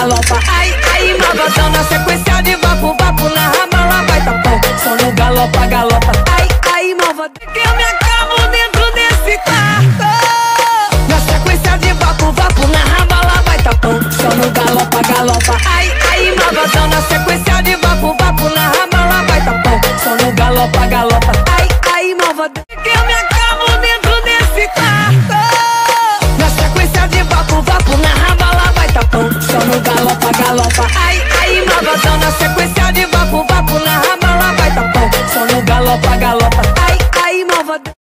galopa. Ai, ai, malvadão na sequência de vapo, vapo Na ramala vai tapão, só no galopa, galopa. Ai, ai, malvadão Que eu me acabo dentro desse quarto. Na sequência de vapo, vapo Na ramala vai tapão, só no galopa, galopa. Ai, ai, malvadão na sequência de vapo, vapo Na ramala vai tapão, só no galopa, galopa. Ai, ai, malvadão galopa, galota. Ai, ai, malvada.